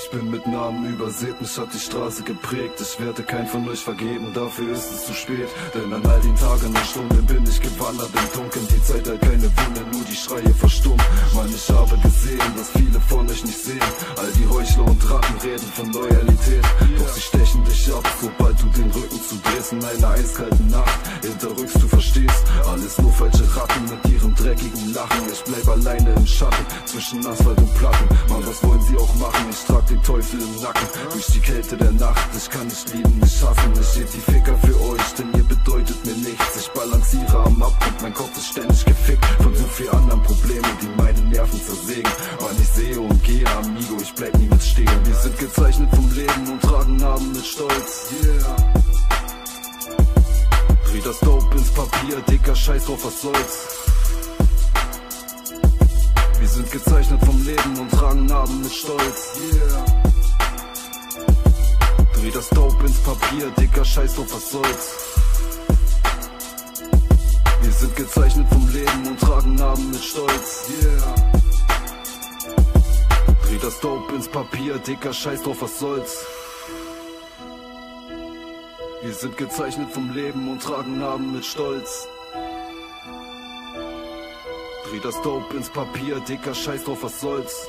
Ich bin mit Namen übersät, mich hat die Straße geprägt. Ich werde kein von euch vergeben, dafür ist es zu spät. Denn an all den Tagen und Stunden bin ich gewandert im Dunkeln. Die Zeit hat keine Wunder, nur die Schreie verstummen. Mann, ich habe gesehen, was viele von euch nicht sehen. All die Heuchler und Drachen reden von Loyalität. Du den Rücken zudrehst. In einer eiskalten Nacht hinterrückst du verstehst. Alles nur falsche Ratten mit ihrem dreckigen Lachen. Ich bleib alleine im Schatten zwischen Asphalt und Platten. Mann, was wollen sie auch machen? Ich trag den Teufel im Nacken durch die Kälte der Nacht. Ich kann nicht lieben, nicht hassen. Ich heb die Ficker für euch, denn ihr bedeutet mir nichts. Ich balanciere am Abgrund, mein Kopf ist ständig gefickt von so viel anderen Problemen, die meine Nerven zersägen. Mann, ich sehe und gehe, amigo, ich bleib niemals stehen. Wir sind gezeichnet vom Leben mit Stolz. Yeah. Dreh das Dope ins Papier, dicker Scheiß drauf, was soll's. Wir sind gezeichnet vom Leben und tragen Narben mit Stolz. Yeah. Dreh das Dope ins Papier, dicker Scheiß drauf, was soll's. Wir sind gezeichnet vom Leben und tragen Narben mit Stolz. Yeah. Dreh das Dope ins Papier, dicker Scheiß drauf, was soll's. Wir sind gezeichnet vom Leben und tragen Narben mit Stolz. Dreh das Dope ins Papier, dicker Scheiß drauf, was soll's.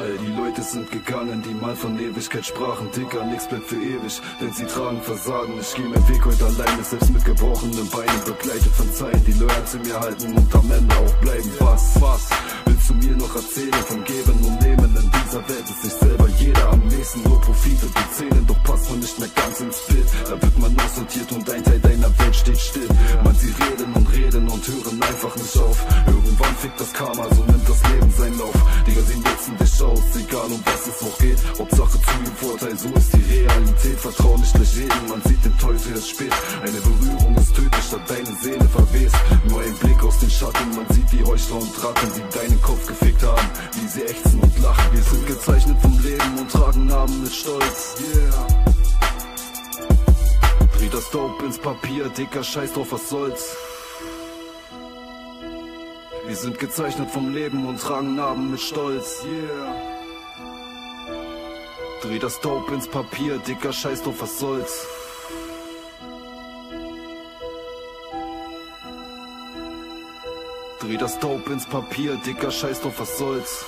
All die Leute sind gegangen, die mal von Ewigkeit sprachen. Dicker, nix bleibt für ewig, denn sie tragen Versagen. Ich geh meinen Weg heute alleine, selbst mit gebrochenen Beinen, begleitet von Zeilen, die loyal zu mir halten und am Ende auch bleiben. Was, was willst du mir noch erzählen vom Geben und Nehmen? In dieser Welt ist sich selber jeder am nächsten, nur Profite, aussortiert und ein Teil deiner Welt steht still. Man, sie reden und reden und hören einfach nicht auf. Irgendwann fickt das Karma, so nimmt das Leben seinen Lauf. Digga, sie nutzen dich aus, egal um was es auch geht. Hauptsache zu ihrem Vorteil, so ist die Realität. Vertrau nicht gleich reden, man sieht den Teufel erst spät. Eine Berührung ist tödlich, da deine Seele verwest. Nur ein Blick aus den Schatten, man sieht die Heuchler und Ratten, die deinen Kopf gefickt haben. Wie sie ächzen und lachen. Wir sind gezeichnet vom Leben und tragen Namen mit Stolz. Yeah. Dope ins Papier, dicker Scheiß drauf, was soll's. Wir sind gezeichnet vom Leben und tragen Narben mit Stolz. Yeah. Dreh das Dope ins Papier, dicker Scheiß drauf, was soll's. Dreh das Dope ins Papier, dicker Scheiß drauf, was soll's.